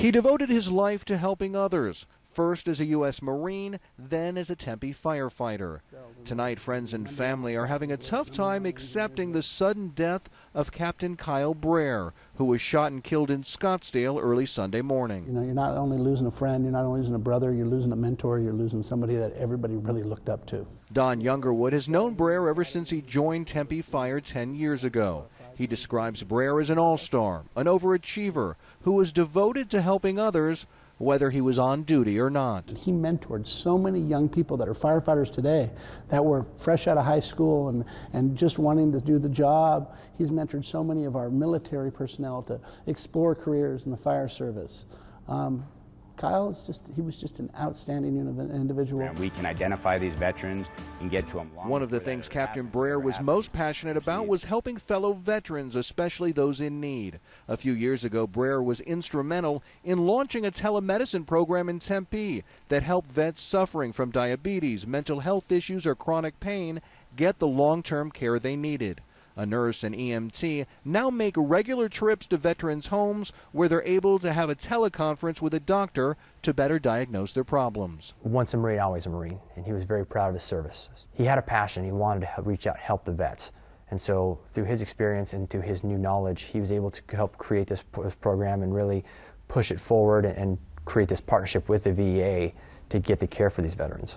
He devoted his life to helping others, first as a U.S. Marine, then as a Tempe firefighter. Tonight, friends and family are having a tough time accepting the sudden death of Captain Kyle Brer, who was shot and killed in Scottsdale early Sunday morning. You know, you're not only losing a friend, you're not only losing a brother, you're losing a mentor, you're losing somebody that everybody really looked up to. Don Youngerwood has known Brer ever since he joined Tempe Fire 10 years ago. He describes Brer as an all-star, an overachiever, who was devoted to helping others whether he was on duty or not. He mentored so many young people that are firefighters today that were fresh out of high school and, and just wanting to do the job. He's mentored so many of our military personnel to explore careers in the fire service. Um, Kyle is just, he was just an outstanding individual. And we can identify these veterans and get to them. One of the things Captain Brer was most passionate about was helping fellow veterans, especially those in need. A few years ago, Brer was instrumental in launching a telemedicine program in Tempe that helped vets suffering from diabetes, mental health issues, or chronic pain get the long-term care they needed. A nurse and EMT now make regular trips to veterans' homes where they're able to have a teleconference with a doctor to better diagnose their problems. Once a Marine, always a Marine, and he was very proud of his service. He had a passion. He wanted to reach out and help the vets. And so, through his experience and through his new knowledge, he was able to help create this, program and really push it forward and create this partnership with the VA to get the care for these veterans.